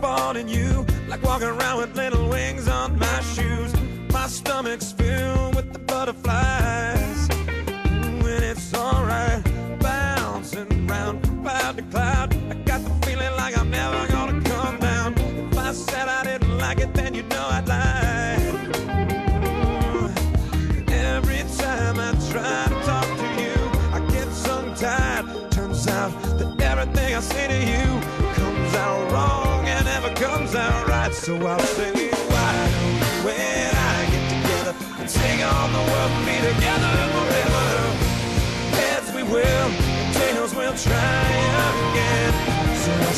wanting you, like walking around with little wings on my shoes. My stomach's filled with the butterflies. When it's alright, bouncing round cloud to cloud. I got the feeling like I'm never gonna come down. If I said I didn't like it, then you know I'd lie. Every time I try to talk to you, I get tongue tied. Turns out that everything I say to you comes out wrong and comes out so I'll sing it wide when I get together and sing on the world be together forever. Heads we will, tails we'll try again. So